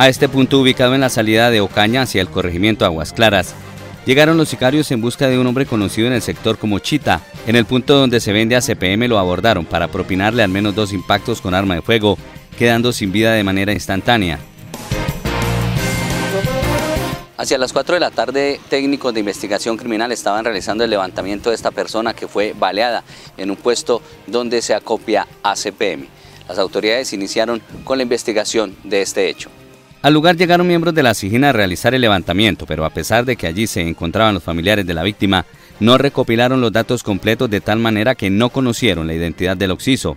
A este punto ubicado en la salida de Ocaña hacia el corregimiento Aguas Claras, llegaron los sicarios en busca de un hombre conocido en el sector como Chita. En el punto donde se vende a CPM lo abordaron para propinarle al menos dos impactos con arma de fuego, quedando sin vida de manera instantánea. Hacia las 4 de la tarde, técnicos de investigación criminal estaban realizando el levantamiento de esta persona que fue baleada en un puesto donde se acopia ACPM. Las autoridades iniciaron con la investigación de este hecho. Al lugar llegaron miembros de la SIGINA a realizar el levantamiento, pero a pesar de que allí se encontraban los familiares de la víctima, no recopilaron los datos completos de tal manera que no conocieron la identidad del occiso.